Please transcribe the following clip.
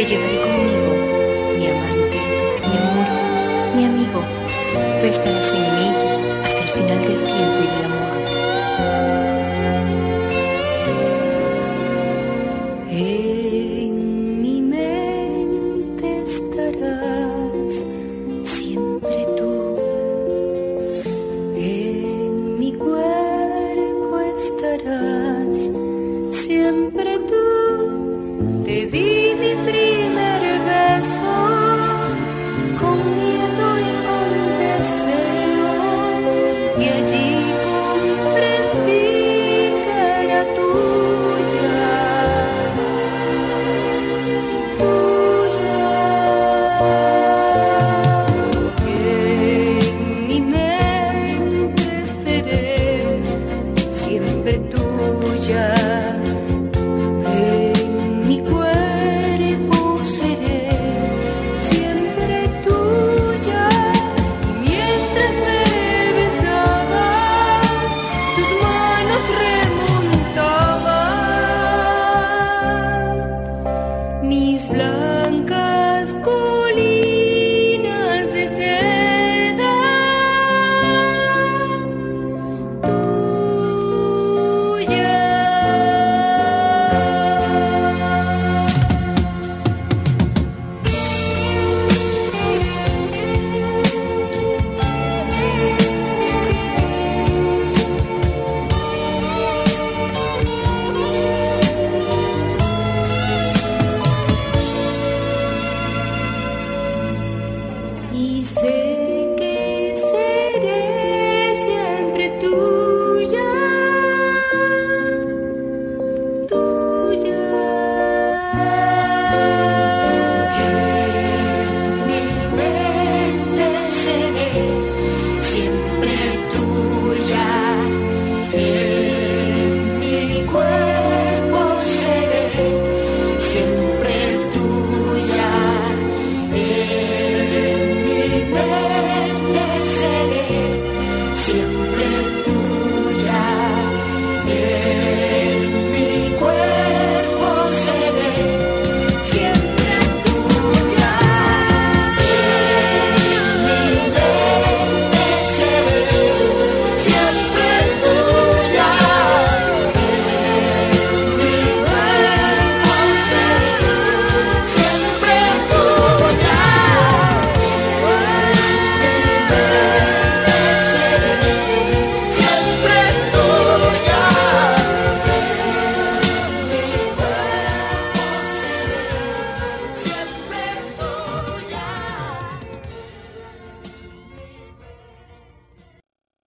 这就回宫